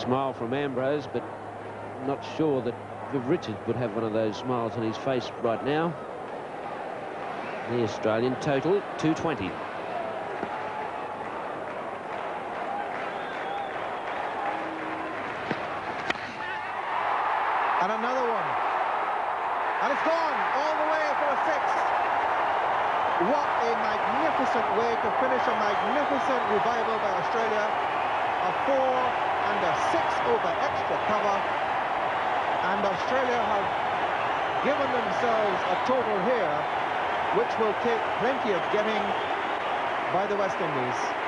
Smile from Ambrose, but not sure that Viv Richards would have one of those smiles on his face right now. The Australian total 220. And another one. And it's gone all the way for a six. What a magnificent way to finish a magnificent revival by Australia. A four over extra cover. And Australia have given themselves a total here which will take plenty of getting by the West Indies.